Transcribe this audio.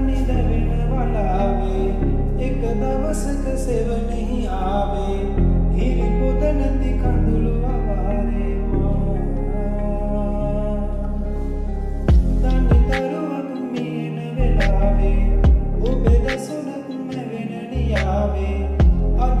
නිද වෙන වලාවේ එක දවසක සෙවනෙහි ආවේ හිරි පොත නැති කඳුළු අවාරේ තනි තරුවක් මියන වෙලාවේ ඔබ දසුනක් මැවෙන නියාවේ අද